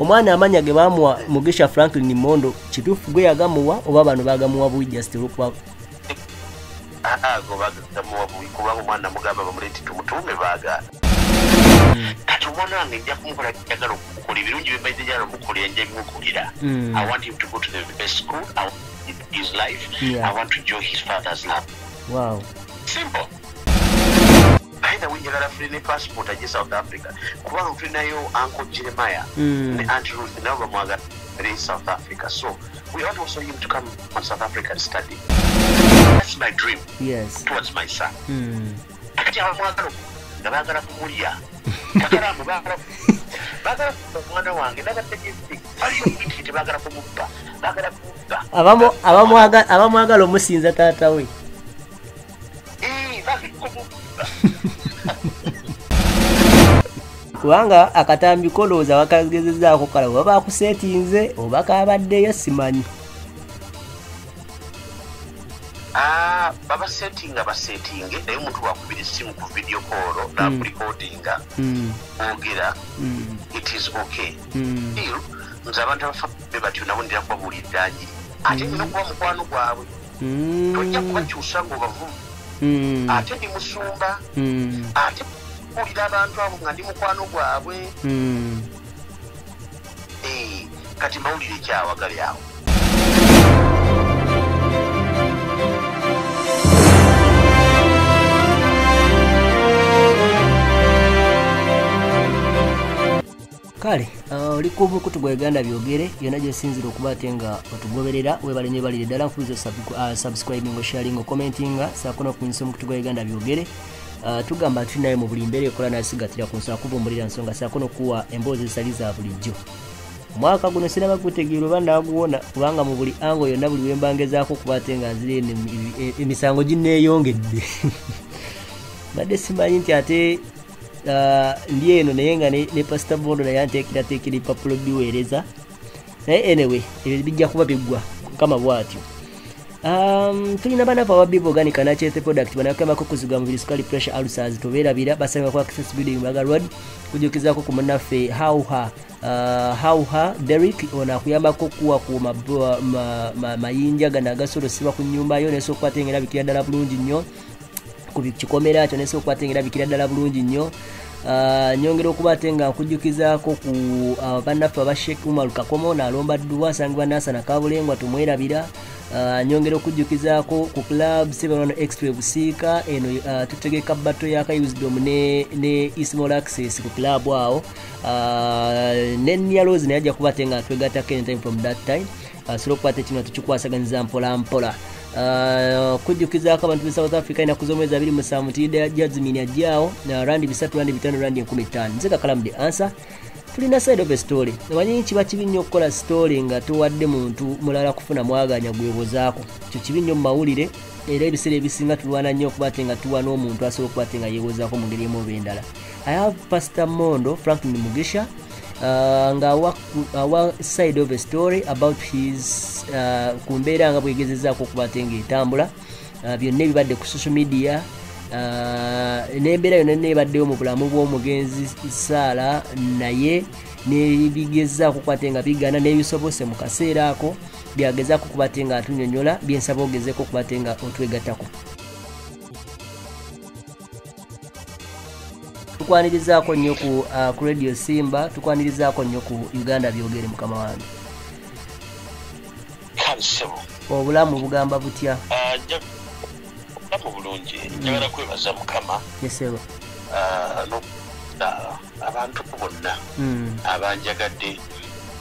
omwana amanya ge bamuwa mugisha franklin mondo kituufu gwe yagamuwa oba bano bagamuwa buwi just olwokuba ago bagamuwa buwi kubanga omwana mugamba bamuleeti tumutuume baagaana kati omwana wange nja kumukola njagala okukola ebirungi byebaite jala omukolera nja bimukolera Mm. i want him to go to the best school his life Yeah. i want to enjoy his father's love. Wow. Simple aitha wenjagala fule ne passport aje south africa. Kubanga tulinayo uncle jeremiah Mm. ne aunt ruth nabo mwaga in south africa. So we want also him to come on south africa and study. That's my dream. Yes. Towards my son. Mm. akati abamwagala nga baagala kumulya kakalamu baagala baagala kumubba omwana wange tebaagala kumubba baagala kumubba abamwagala omusinza taata we kubanga akatambi kolowooza bakagezezaako kala oba bakuseetinze oba kabaddeyo simanyi. Ah, babasetinga basetinge. Naye omuntu wakubira essimu ku video call nakulikodinga Mm, ogera mm, it is okay. Mm. Nze abantu abafabe batyo nabo ndira kubabuulirira njiri ate nina okuba mukwano gwabwe Mm, tojja kubakyusa ngaobavumu mm, ate ndi musumba. Mm, ate kuwulira abantu abo nga ndi mukwano gwabwe. Mm. Eh, kati mbawulire ekyawagali kale uh, oli ku mukutu gwa uganda byogere yonna gyosinzira okuba ate nga otugoberera webalenye balire ddala nfuliza uh, subscribing osharing okommentinga saako nokunyisa omukutu gwa uganda byogere. Uh, tugamba tuli naye mu buli mbeera ekola nasigatira ku nsonga kuvumbulira nsonga saako nokuwa emboozi ezitali za bulijjo. Omwaka guno sinaba gutegeera oba naguwona kubanga mu buli ango yonna buli wembangezaako okuba ate nga nzire eno emi- emisango gineeyongedde badde simanyi nti ate ah, ndi eno naye nga ne pasita bondo naye anteekerateekera ebipapulo biweereza naye anyway ebyo bijja kuba biggwa kama bwatyo. Um, tulina banafa aba biv organic anachete product banakambako kuziga mubiri sukali pressure ulcers tobeerabira basanga ku access building baga road kujukizaako ku munaffe hauha uh, hauha derrick ono akuyambako kuwakuuma ma, ma, ma, mayinja gano agasolosebwa ku nyumba yo nesobola okukwata nga erabikira ddala bulungi nnyo ku kikomera kyo nesobola okukwata nga erabikira ddala bulungi nnyo. Uh, nyongera okuba ate nga nkujukizaako ku uh, bannaffe aba sheek umar kakomo nalomba dduwa asangibwa nasana kabulengwa tumwerabira. Uh, nyongera okujjukizaako ku club severano extra busiika eno tutegeka bato ya kayusdom ne, ismall access ku club awo. Ne nialos naye ajja kuba ate nga twegatako anytime from that time. Asobola okuba ate kino tukikwasaganyiza mpola mpola Uh, kama abantu be south africa enaku z'omwezi abiri ya jazmini ya ajjaawo na randi bisatu randi bitano randi enkumi ttaano nze kakalamu the answer tulina side of story. Omanyi kiba kibi nnyo okukola story nga towadde muntu mulala kufuna mwaganya gwewozaako kyo kibi nnyo mu mawulire era ebiseera ebisinga tulwana nnyo okuba te nga tuwa n'omuntu asobola okuba te nga yeewozaako mu ngeri emu endala i have pastor mondo franklin mugisha. uh, nga awa, awa side of a story about his uh, ku mbeera nga bwegezezaako okuba te ngaetambula uh, byonna ebibadde ku social media uh, n'embeera yonna nebaddeyo mu bulamu bw'omugenzi saala naye nebigezaako okuba te nga bigana nebisobose mu kaseera ako byagezaako okuba te nga atunyonyola byensaba ogezeko okuba te nga otwegattako tukwanirizaako nnyo ku, uh, ku radio simba tukwanirizaako nnyo ku uganda byogere mukama wange. Obulamu bugamba butya? Nja- obulamu bulungi. Njagala kwebaza mukama. Ah, ah, abantu bonna mm. abanjagadde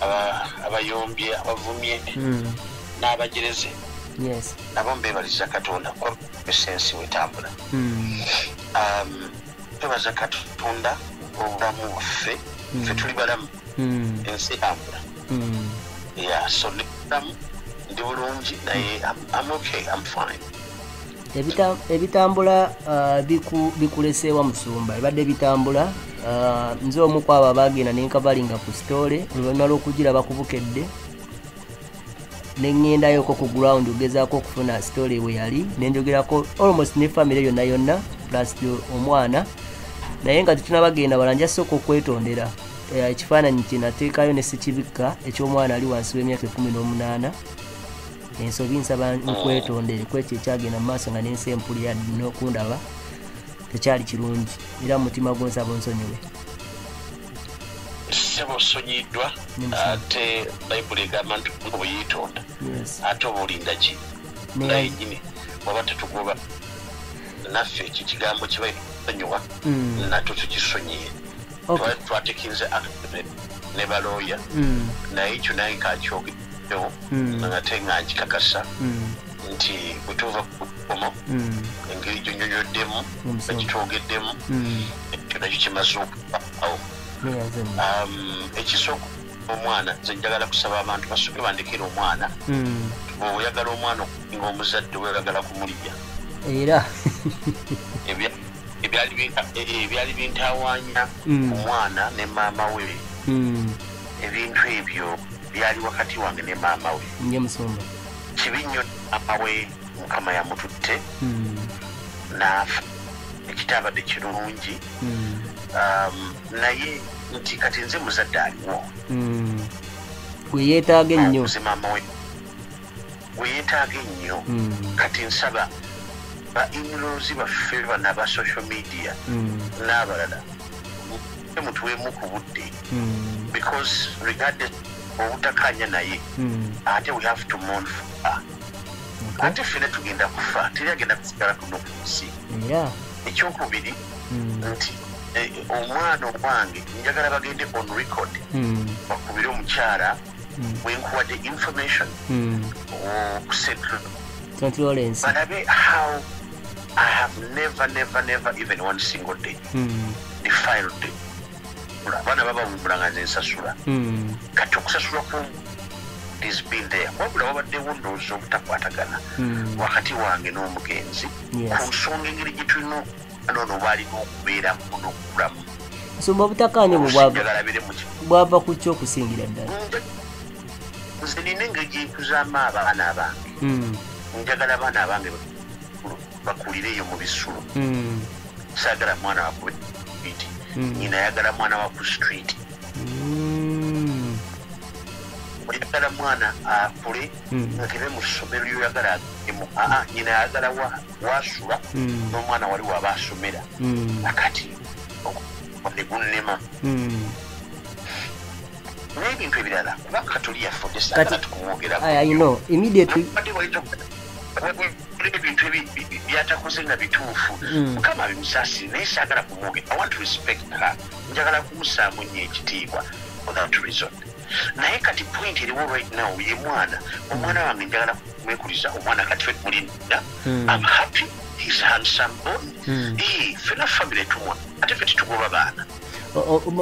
aba- abayombye abavumye mm. n'abajereze yes. Nabo mbebaliza katonda kuba esensi wetambula. Um, twebaza katonda obulamu bwaffe ffe tuli balamu. Mm. ensi etambula Mm. ya so ndi bulamu ndi bulungi naye I'm okay I'm fine. Ebita- ebitambula uh, biku, bikuleseewa musumba ebadde bitambula uh, nze omu ku abo abagenda nenkavalinga ku stole oluvannyuma lw'okugiraba kubukedde neŋŋendayoko ku ground ogezaako okufuna stole bwe yali nenjogerako almost ne famire yonna yonna plus omwana naye nga tetunabagenda wala nja sooka okwetondera. Eh, ekifaananyi kyenateekayo ne sikibikka eky'omwana ali wansi w'emyaka ekumi n'omunaana. Ensobi nsaba nkwetondere kwekyo ekyagenda mu maaso nga n'ensi empulira n'okundaba tekyali kirungi. Era mu mutima gwonsaba onsonyiwe. Sebo osonyiddwa ate bayibuli egamba nti nga bweyitonda yes. ate oba olinda ki? Naye nyini waba tetugoba naffe ekyo kigambo kibaisonyiwa Mm. nakyo tukisonyiye Okay. Twa- twatekinze akatebe ne balooya. Mm, naye ekyo naye kakyogeddewo Mm. ngate nga nkikakasa nti bwe tuva ku komo engeri gyonyonyoddemu mm. ekyo nakyo kimaze neyazenna Um, ekisooka omwana nze njagala kusaba abantu basooke bandekera omwana. Bweoyagala omwana nga omuzadde weoyagala kumulya. Era. Ebya- ebyali ebyali bintawanya Mm. ku mwana ne maama we. Mm, ebintu ebyo byali wakati wange ne maama we. Nje musumba. Kibi nnyo maama we mukama yamututte. Mm, naafa ekitabadde kirungi. Um, naye nti kati nze muzadde aliwo. Gwe yeetaaga ennyo maama we. Weyeetaaga ennyo kati nsaba ba inlozi baffe bana ba social media. Mm, n'abalala mutuwemu ku budde. Mm, because regardless obutakanya naye mm. ate we have to mourn for her. Ate ffena tugenda kufa teri agenda kusigala kuno ku nsi ekyokubiri nti eh, omwana owange njagala bagende on record. Bakubire omukyala wenkuwadde information okusettle st lawrence. Balabe how i have never never never even one single day. Mm, defiled day. Abaana babawumbula nga nze nsasula. Mm, kati okusasula ku is been there wabula wabaddewo ndowooza obutakwatagana. Mm. wakati wange n'omugenzi ku nsonga engeri gye tulina nono baalina okubeeramu n'okukulamu nsumba obutakkaanya obwo bwava ku ki okusingira ddala? Nze nina engeri gyentuzaamu abaana abange. Mm, njagala abaana abange bakulu bakulireeyo mu bisulo. Mm, saagala mwana wakube street Mm. nyina ayagala mwana wa ku street. Mm, oyagala mwana akule ngebe mu ssomero lyoyagala agemu. Aa nyina ayagala wa- wasula Mm. n'omwana wali waba asomera akati negunnema mm. n'ebintu ebirala kubanga katoli yafudde saagala tukumwogerako Ebintu ebi- bi- bi- byatakoze nga bituufu Mm. mukama bimusaasire naye saagala kumwogera i want to respect her. Njagala kumusaamu nnyo ekitiibwa for that reason. Naye kati point eriwo right now ye mwana omwana wange njagala kumwekuliza omwana kati fe mulinda. Mm. am happy. He's handsome boy. Mm. Fena family tumwa ate fe titugoba baana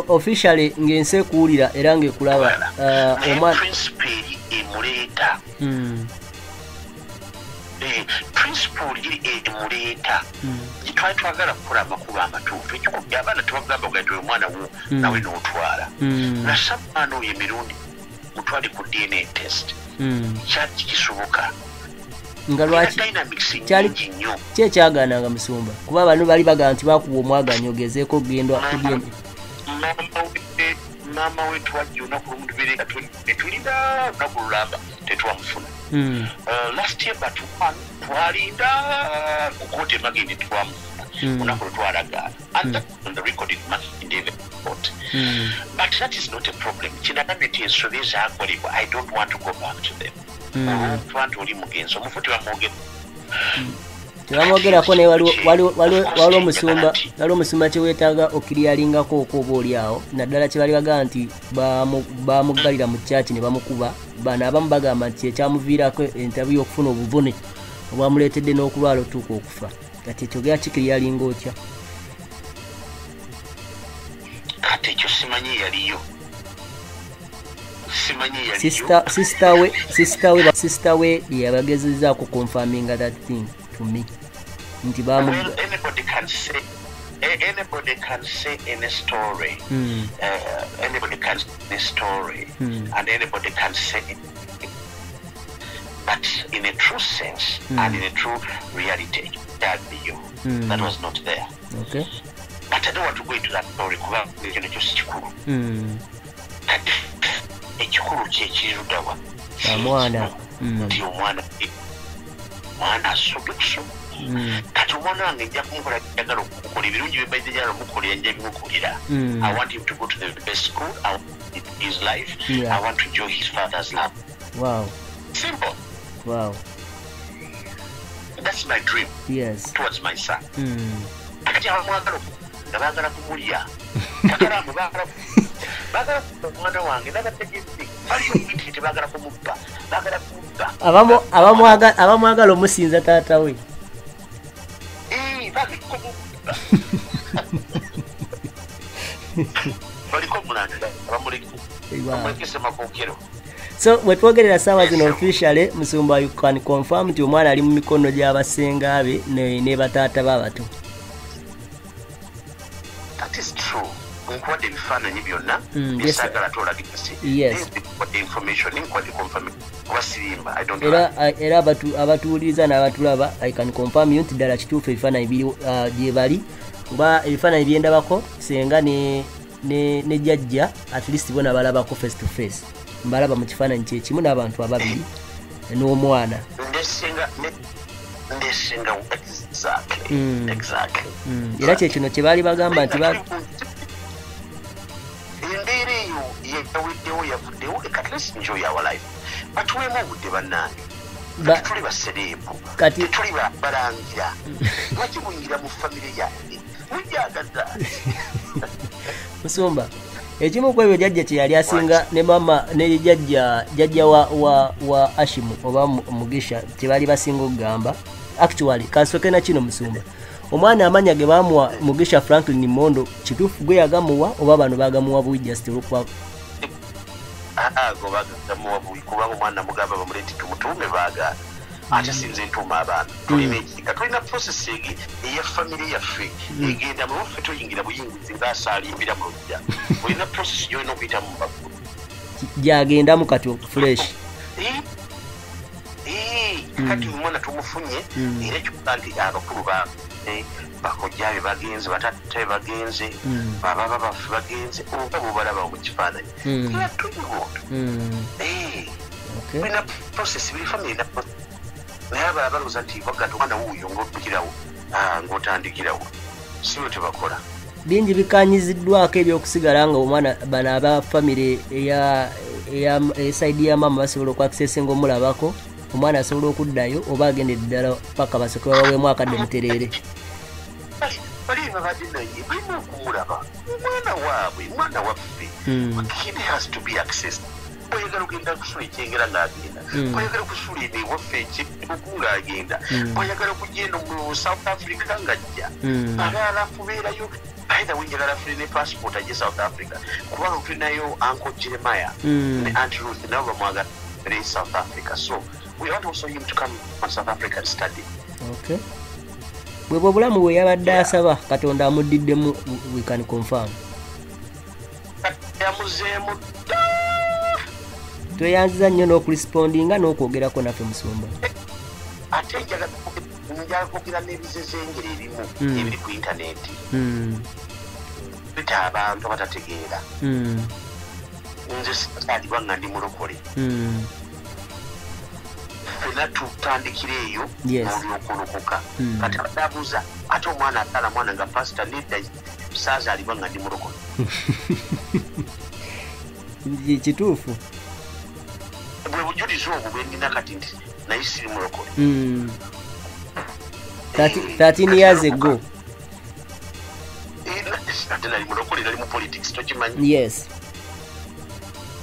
officially ng'ensi ekuwulira era ng'ekulaba uh, omwana principle eri emuleeta Mm, principle eri emuleeta mm, twali twagala kukola amakubo amatuufu ekikubya abaana tebagamba gaitwe omwana wo Mm. nawe n'otwala. Mm, nasaba omwana oyo emirundi mutwale ku dna test. Mm. kyaki kisoboka nga lwaki Kyali- ki ekyagananga musumba. Kuba bano bali bagamba nti bakuba omwaganyi ogezeeko kugenda kugenda Maama we- twajja olunaku lumu tubeere nga tuli- netulina olunaku lulamba tetwamufuna Mm, Uh, last year but twalinda kukoota emagende twamufuna Mm. olunaku lwetwalagaana and that on the record in David court but that is not a problem. Kinagambye nti ensobi ezakolebwa i don't want to go back to them. Olwokuba nti oli mugenzi omufu tebamwogera tebamwogerako naye waliwo- omusumba kyeweetaaga okiriyalingako oka oba olyawo naddala kye bali bagamba nti bamu- bamuggalira mu kyaki ne bamukuba. Bano abamu bagamba nti ekyamuviirako entabu y'okufuna obuvune obwamuleetedde n'okulwala otuuka okufa. Kati ekyogera kikiriyalinga otya? Kati ekyo simanyi yaliyo. Sister we sister we sister we yabagezezaako confirminga that thing to me well anybody can say anybody can say any story. Mm, uh, anybody can say any story. Mm. and anybody can say it. but in a true sense Mm. and in a true reality that be you. Mm. that was not there. Okay. But i don't want to go into that story. Kuba ekyo nekyo si kikulu kati ekikulu kyekiruddawa Amwana. Nti omwana mwana. Asoge kusoma Mm. Kati omwana wange nja kumukola jagala okukola ebirungi byebaizejala omukolera nja bimukolera Mm. i want him to go to the best school. I want his life. Yeah. i want to enjoy his father's love. Wow. Simple. Wow. That's my dream. Yes. Towards my son. Mm. kati abamwagala nga baagala kumulya. Kakalamu baagala baagala omwana wange nabategezi baliyo biti tebaagala kumubba baagala kumubba abamwagala omusinza taata we baliko omulandira bamulekese makookero so bwetwogerera saawa zino officially musumba you can confirm nti omwana ali mu mikono gy'abasenga be ne bataata babato that is true. Nkuwadde ebifaananyi byonna Mm, yes, byesaagala tolagikasi Information nkuwadde confirmation. Kuba sirimba i don't era era abatu- abatuwuliriza n'abatulaba i can confirm you nti ddala kituufu ebifaananyi biri uh, gye bali. Kuba ebifaananyi byendabako senga ne ne ne jjajja at least bona balabako face to face. Mbalaba mu kifaananyi kyekimu n'abantu ababiri n'omwana. Ndesinga ndesinga exactly Mm. exactly. Mm, era kyekino kye baali bagamba nti ba- embeera eyo yaweddewo yavuddewo ekatlesi enjoy our life. Batuweemu obudde bannange Ba- Kati tuli basereebu tetuli ba- balangira lwaki muyingira mu famire yange mujagaza musumba ekimu ku ebyo jjajja kye yali asinga ne mama ne jjajja jjajja wa, wa, wa ashimu oba Mu- mugisha kye baali basinga okugamba. Actually kansoke na kino musumba. Omwana amanya ge bamuwa mugisha franklin mondo kituufu gwe yagamuwa oba bano bagamuwa buwi just olwokuba ago bagagamuwa buwi kubanga omwana mugamba bamuleeti tumutuume baagaana ate sinze ntuuma abaana. Tulina ekiika tulina process ege eya famire yaffe. Egenda mulwaffe toyingira buyingizi ngaasaalimbira mu lujja. Olina process gyolina okuyitamu mu baggulu gyagendamu kati fresh. Kati omwana tumufunye era ekikuga nti abakulu ba eh, bakojjabe bagenze batattabe bagenze bababa baffe bagenze oba bobalaba mu kifaananyi. Mm. yatuyiwondo Mm, okay. tulina process buli famire na naye abala balowooza nti wagati omwana wuuyo ngaoddukirawo ah, ng'otandikirawo. Sibo tebakola bingi bikanyiziddwako ebyokusigala nga omwana bano aba famire esaidi ya maama basobola okwakisesenga omulabako omwana asobola okuddayo oba agendedde ddala paka basoke babaweemu akadde mutereere Bali- bali babadde naye balina okumulaba omwana waabwe mwana waffe kid has to be accessed. Oyagala okugenda kusula ekyengera ng'agenda Mm. oyagala okusula eno ewaffe ekibuku ng'agenda Mm. oyagala okujja eno mu south africa ng'ajja. Abaala kubeerayo aitha wenjagala fune ne passport ajje south africa. Kubanga tulinayo uncle jeremiah ne aunt ruth nabo bamwagala south africa. So we want also him to come on south africa and study. Okay. Bwe bwe bulamu bwe yabadde asaba katonda amuddiddemu we can confirm. Yamuzeemu tweyanziza nnyo n'okurespondinga n'okwogerako naffe musumba. Ate njagala njagala kwogera n'ebizezengero ebimu Mm. ebiri ku intaneti Mm. bita abantu abatategeera. Mm. nze sikyalibwa nga ndi mulokole Fena tutandikira eyo Yes. n'olyokolokoka Mm. kati adabuuza ate omwana atala mwana nga pasita nedda saazaalibwa nga ndi mulokole kituufu. Bwe bujulizi obwo bwe ndina kati nti naye siri mulokole Mm. Thirty- 13 years ago. Eh, ate nali mulokole nali mu politics tokimanyi? Yes.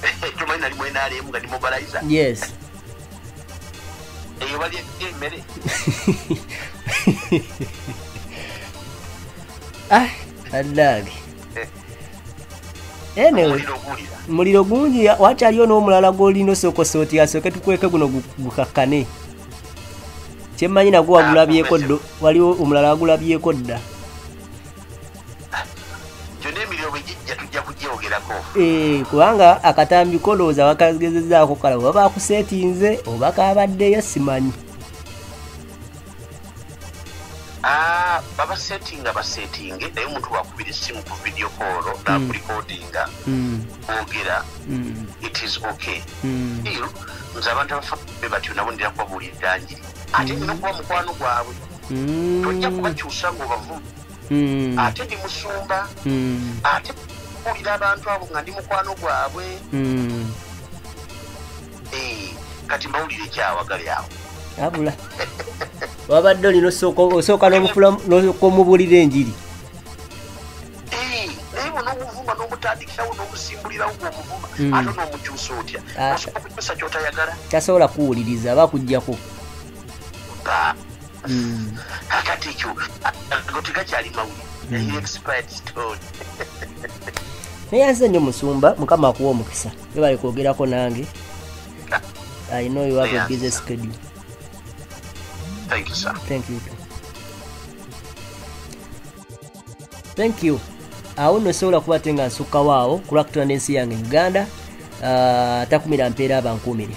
Tomanyi nali mu nrm nga ndi mobilizer? Yes eyo balya emmere ah addage anyway omuliro oguwulira muliro gungi wakyaliyo n'omulala gwolina osokosa oti asooke tukweke guno gu- gukakkane. Kyemmanyi nagwo wagulabyeko ddo waliwo omulala wagulabyeko dda kubanga akatambi kolowooza bakagezezaako kala oba bakuseetinze oba kabaddeyo simanyi. Ah, ba- babasetinga basetinge. Naye omuntu wakubira essimu ku video call nakulikodinga Mm, boogera mm, it is okay. Iyo, nze abantu abafabe batyo nabo ndira kubabuulirira njiri ate nina okuba mukwano gwabwe. Tojja kubakyusa ngaobavuma mm, ate ndi musumba. Ate kuwulira abantu abo nga ndi mukwano gwabwe. Mm. Eh, kati mbawulire ekyawagali awo. Abula wabadde olina osooka- n'omubuulira enjiri. Eh, naye bwe n'omuvuma n'omutandikirawo n'omusimbulirawo gw'omuvuma Mm. ate n'omukyusa otya? Ah. osobola okukyusa kyotayagala? Tasobola kuwuliriza aba akugjako Ah, Mm. kakati ekyo go tegakyali mawuli expired stone naye nze nnyo musumba mukama akuwa omukisa. Webale kwogerako nange. I know you have a busy schedule. Thank you sir. Thank you. Too. thank you. Awo nno sobola kuba te nga nsukkawo awo kulwakutula n'ensi yange uganda uh, takumira mpeera abankuumire